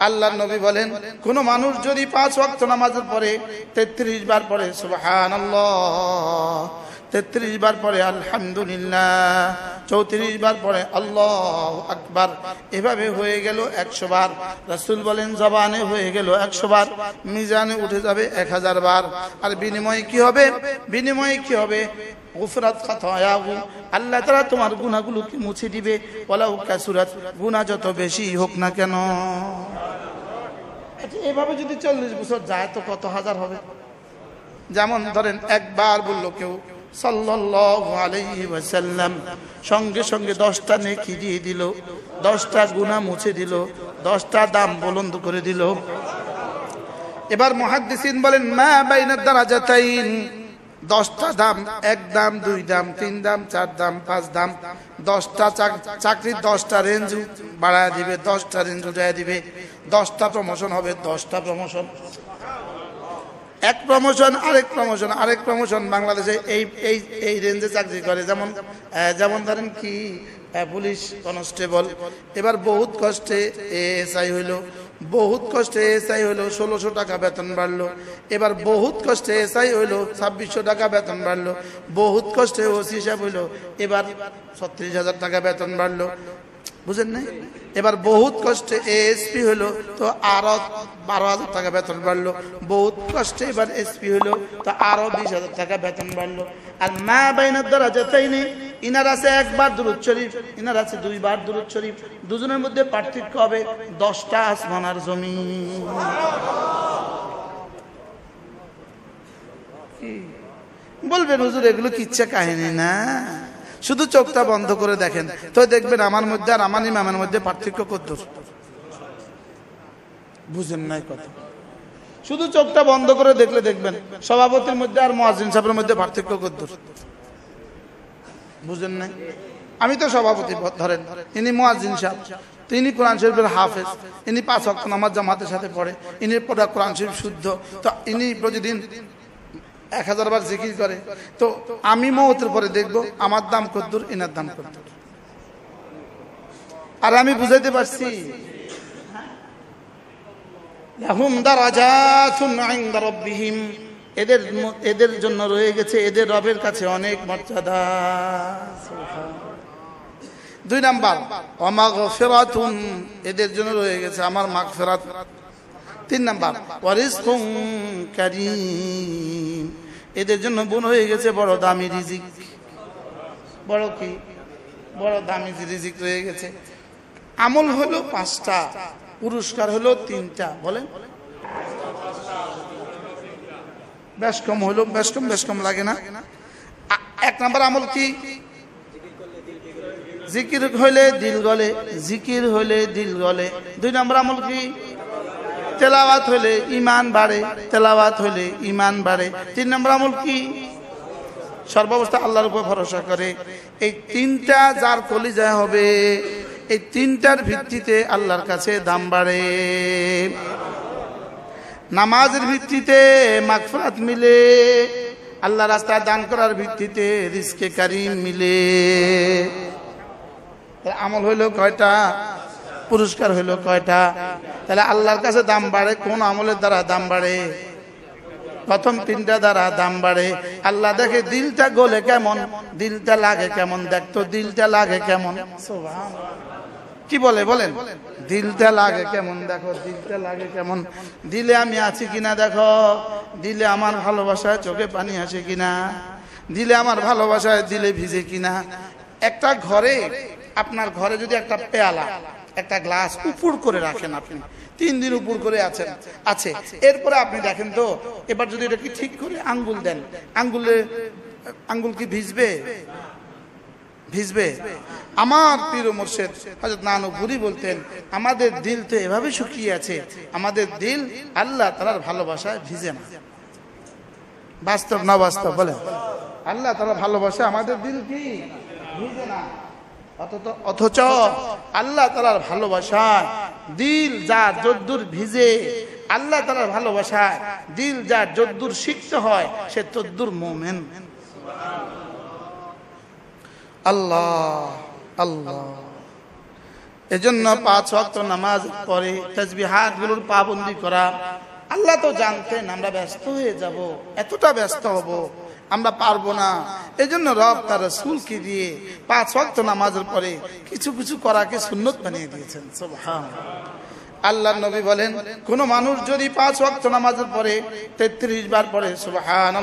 আল্লাহ নবী বলেন কোন মানুষ যদি পাঁচ ওয়াক্ত নামাজের পরে তেত্রিশ বার পরে সুবহান তেত্রিশ বার পরে আলহামদুলিল্লাহ, চৌত্রিশ বার পরে আল্লাহ আকবার। এভাবে হয়ে গেল একশো বার। রাসুল বলেন, জবানে হয়ে গেল একশো বার, মিজানে উঠে যাবে এক হাজার বার। আর বিনিময়ে কি হবে? বিনিময়ে কি হবে? গুফরাত খাতায়াহু। আল্লাহ তাআলা তোমার গুনাহগুলোকে মুছে দিবে। ওয়ালাউ কাসুরাত, গুনাহ যত বেশি হোক না কেন। আচ্ছা এভাবে যদি চল্লিশ বছর যায় তো কত হাজার হবে? যেমন ধরেন একবার বলল কেউ সঙ্গে সঙ্গে দশটা নেকি দিয়ে দিল, দশটা গুনাহ মুছে দিল, দশটা দাম বলন্দ করে দিল। এবার মুহাদ্দিসিন বলেন, মা বাইনাদ দারাজাতাইন। দশটা দাম, এক দাম, দুই দাম, তিন দাম, চার দাম, পাঁচ দাম। দশটা চাকরির দশটা রেঞ্জ বাড়ায় দিবে, দশটা রেঞ্জ উঠায় দিবে। দশটা প্রমোশন হবে, দশটা প্রমোশন এক প্রমোশন আরেক প্রমোশন আরেক প্রমোশন বাংলাদেশে এই এই এই রেঞ্জে চাকরি করে। যেমন যেমন ধরেন কি পুলিশ কনস্টেবল এবার বহুত কষ্টে এএসআই হইল। বহুত কষ্টে এসআই হইল, ষোলোশো টাকা বেতন বাড়লো। এবার বহুত কষ্টে এসআই হইল, ছাব্বিশশো টাকা বেতন বাড়লো। বহুত কষ্টে ওসি সাহেব হইল, এবার ছত্রিশ হাজার টাকা বেতন বাড়লো। বুঝেন নাই? এবার বহুত কষ্টে এএসপি হলো তো আরও বারো হাজার টাকা বেতন বাড়লো। বহুত কষ্টে এবার এসপি হলো তো আরও বিশ হাজার টাকা বেতন বাড়লো। আর মা বাইনের দ্বারা যেতেই নেই। ইনার আছে একবার দুরুদ শরীফ, ইনার আছে দুইবার দুরুদ শরীফ। দুজনের মধ্যে পার্থক্য হবে দশটা আসমান আর জমি বলবেন হুজুর, এগুলো কিচ্ছা কাহিনী না? শুধু চোখটা বন্ধ করে দেখেন। তো দেখবেন আমার মধ্যে আর আমার ইমামের মধ্যে পার্থক্য কত বুঝেন নাই কথা। শুধু চোখটা বন্ধ করে দেখলে দেখবেন, সভাপতির মধ্যে আর মহাজিন সাহেবের মধ্যে পার্থক্য কত বুঝেন নাই? আমি তো সভাপতি, ধরেন, ইনি মুয়াজ্জিন সাহেব তিনি কোরআন শরীফের হাফেজ, ইনি পাঁচ অক্ট নামাজ জামাতের সাথে পড়ে, ইনি পড়া কোরআন শরীফ শুদ্ধ, তো ইনি প্রতিদিন এক হাজার বার জিকির করে। তো আমি মৌতের পরে দেখব আমার দাম কদ্দুর ইনার দাম কদ্দুর। আর আমি বুঝাইতে পারছি এদের এদের জন্য রয়ে গেছে, এদের রবের কাছে অনেক মর্যাদা। দুই নাম্বার, অমাগফিরাতুন, এদের জন্য রয়ে গেছে আমার মাগফিরাত। তিন নাম্বার ওয়ারিজকুম কারীম। এদের জন্য বোন হয়ে গেছে, বড় দামি রিজিক। বড় কি? বড় দামি রিজিক রয়ে গেছে। আমল হলো পাঁচটা, পুরস্কার হলো তিনটা। বলেন। বেশ কম হলো বেশ কম বেশ কম লাগে না। এক নাম্বার আমল কি? জিকির হইলে দিল গলে, জিকির হইলে দিল গলে। দুই নম্বর আমল কি? তেলাওয়াত হলে ইমান বাড়ে, তেলাওয়াত হইলে ইমান বাড়ে। তিন নম্বর আমল কি? সর্বাবস্থা আল্লাহর উপর ভরসা করে। এই তিনটা যার কলিজা হবে, এই তিনটার ভিত্তিতে আল্লাহর কাছে দাম বাড়ে। নামাজের ভিত্তিতে মাগফিরাত মিলে, আল্লাহ রাস্তায় দান করার ভিত্তিতে রিস্কে কারিম মিলে। আমল হইল কয়টা? পুরস্কার হইল কয়টা? তাহলে আল্লাহর কাছে দাম বাড়ে কোন আমলের দ্বারা দাম বাড়ে? প্রথম তিনটা দ্বারা দাম বাড়ে। আল্লাহ দেখে দিলটা গলে কেমন দিলটা লাগে কেমন দেখতো দিলটা লাগে কেমন। কি বলে বলেন? দিলটা লাগে কেমন দেখো দিলটা লাগে কেমন। দিলে আমি আছি কিনা দেখো দিলে আমার ভালোবাসায় চোখে পানি আসে কিনা? দিলে আমার ভালোবাসায় দিলে ভিজে কিনা? একটা ঘরে আপনার ঘরে যদি একটা পেয়ালা একটা গ্লাস উপর করে রাখেন আপনি। তিন দিন উপর করে আছেন আছে। এরপরে আপনি দেখেন তো এবার যদি এটা কি ঠিক করে আঙ্গুল দেন। আঙ্গুলে আঙ্গুল কি ভিজবে? ভিজবে। আমার প্রিয় মোর্শেদ হজরত নানু বুড়ি বলতেন আমাদের দিল তো এভাবে শুকিয়ে আছে। আমাদের দিল আল্লাহ তালার ভালোবাসায় ভিজে না। বাস্তব না বাস্তব বলে আল্লাহ তালা ভালোবাসা আমাদের দিল কি? ভিজে না। অথচ- আল্লাহ তালার ভালোবাসায় দিল যার যদ্দুর ভিজে, আল্লাহ তালার ভালোবাসায় দিল যার যদ্দুর শিখতে হয়, সে তদ্দুর মোমেন। আল্লাহ আল্লাহ। এজন্য পাঁচ ওয়াক্ত নামাজ পড়ে তাসবিহাতগুলোর পাবন্দি করা, আল্লাহ তো জানতেন আমরা ব্যস্ত হয়ে যাব, এতটা ব্যস্ত হব। আমরা পারব না। এজন্য রব তার রসুলকে দিয়ে পাঁচ ওয়াক্ত নামাজের পরে কিছু কিছু করাকে সুন্নত বানিয়ে দিয়েছেন। আল্লাহ নবী বলেন, কোন মানুষ যদি পাঁচ ওয়াক্ত নামাজের পরে তেত্রিশ বার পরে সুবাহান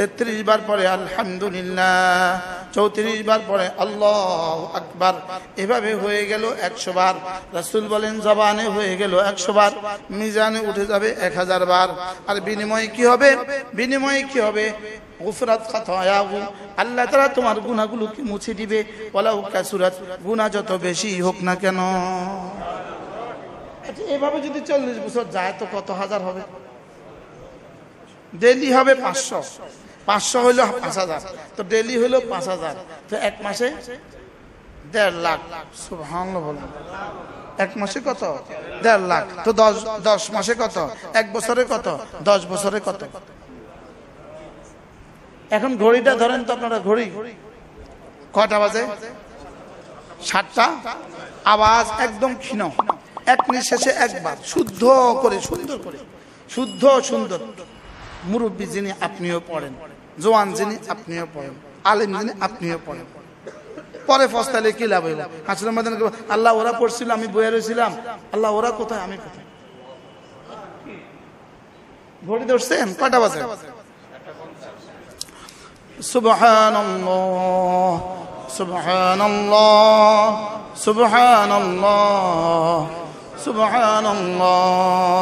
তেত্রিশ বার পরে আলহামদুলিল্লাহ, চৌত্রিশ বার পরে আল্লাহ আকবার। এভাবে হয়ে গেল একশো বার। রাসুল বলেন, জবানে হয়ে গেল একশো বার, মিজানে উঠে যাবে এক হাজার বার। আর বিনিময়ে কি হবে? বিনিময়ে কি হবে? গুফরাত খাতায়াহু। আল্লাহ তাআলা তোমার গুনাহগুলোকে মুছে দিবে। ওয়ালাউ কাসুরাত, গুনাহ যত বেশি হোক না কেন। আচ্ছা এভাবে যদি চল্লিশ বছর যায় তো কত হাজার হবে? ডেলি হবে পাঁচশো। পাঁচশো হইল পাঁচ হাজার। তো ডেলি হইল পাঁচ হাজার। তো এক মাসে দেড় লাখ। বলেন। এক মাসে কত? দেড় লাখ। তো দশ দশ মাসে কত? এক বছরে কত? দশ বছরে কত? এখন ঘড়িটা ধরেন তো আপনারা ঘড়ি। কটা বাজে? সাতটা? আওয়াজ একদম ক্ষীণ। এক নিঃশেষে একবার। শুদ্ধ করে সুন্দর করে। শুদ্ধ সুন্দর। মুরব্বী যিনি আপনিও পড়েন জোয়ান যিনি আপনিও পড়েন আলেম যিনি আপনিও পড়েন পরে ফস্তালে কি লাভ হইল হাসির মধ্যে আল্লাহ ওরা পড়ছিল আমি বইয়ে রয়েছিলাম আল্লাহ ওরা কোথায় আমি কোথায় ঘড়ি ধরছেন কয়টা বাজে سبحان الله سبحان الله سبحان الله سبحان الله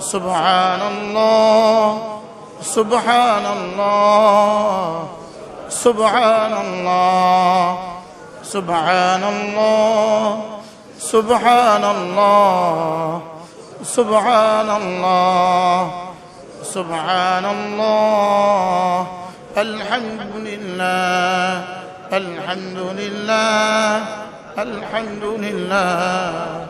سبحان الله سبحان الله سبحان الله سبحان الله سبحان الله سبحان الله سبحان الله الحمد لله الحمد لله الحمد لله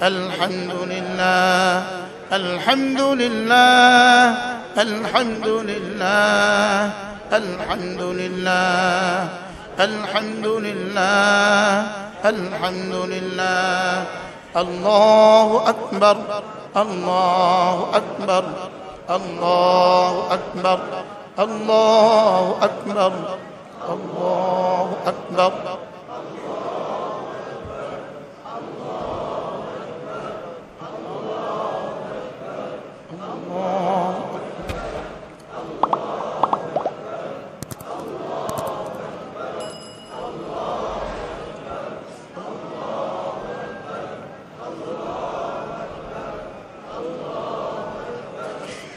الحمد لله الحمد لله الحمد لله الحمد لله الحمد لله الحمد لله الله أكبر الله أكبر الله أكبر الله أكبر الله أكبر.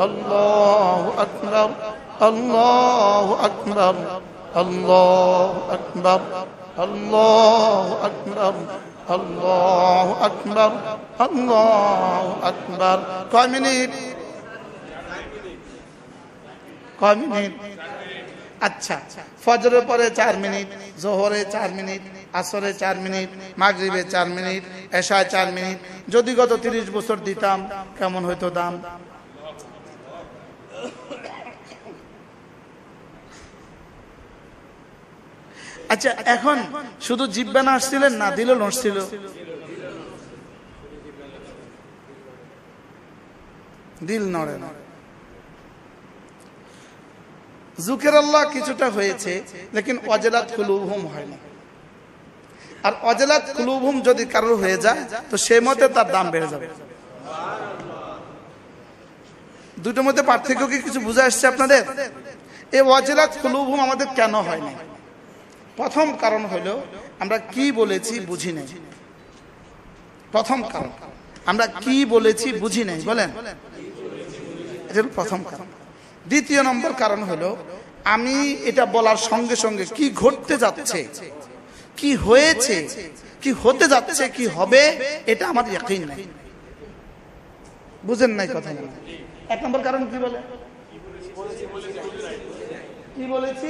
الله أكبر الله أكبر الله أكبر الله أكبر الله أكبر الله أكبر কয় মিনিট কয় মিনিট আচ্ছা ফজরের পরে চার মিনিট জোহরে চার মিনিট আসরে চার মিনিট মাগরিবে চার মিনিট এশায় চার মিনিট যদি গত তিরিশ বছর দিতাম কেমন হইতো দাম আচ্ছা এখন শুধু জিব্বা নাচছিলেন না দিল নড়ছিল। দিল নড়ে না। জুকের আল্লাহ কিছুটা হয়েছে, লেকিন অজেলাত কুলুভুম হয় না। আর অজেলাত কুলুভুম যদি কারোর হয়ে যায়, তো সে মতে তার দাম বেড়ে যাবে। দুটোর মধ্যে পার্থক্য কি কিছু বুঝে আসছে আপনাদের? এই অজেলাত কুলুভুম আমাদের কেন হয় না প্রথম কারণ হলো, আমরা কি বলেছি বুঝি নাই। প্রথম কারণ, আমরা কি বলেছি বুঝি নাই, বলেন। প্রথম কারণ। দ্বিতীয় নম্বর কারণ হলো, আমি এটা বলার সঙ্গে সঙ্গে কি ঘটতে যাচ্ছে, কি হয়েছে, কি হতে যাচ্ছে, কি হবে, এটা আমার ইয়াকিন নাই। বুঝেন নাই কথা এক নম্বর কারণ কি বলে? কি বলেছি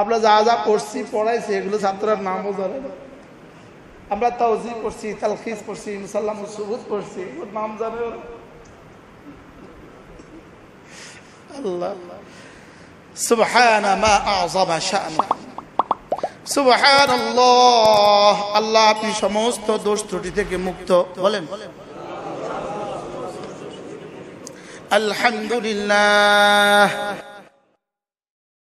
আমরা যা যা পড়ছি, পড়াইছি, এগুলো ছাত্ররা নামও জানে না। আমরা তাওজি পড়ছি, তালখিস পড়ছি মুসাল্লাম সুবুত পড়ছি ওর নাম জানে আল্লাহ। সুবহান মা আযম শাআনু সুবহানাল্লাহ। আল্লাহ আপনি সমস্ত দোষ ত্রুটি থেকে মুক্ত। বলেন। আলহামদুলিল্লাহ।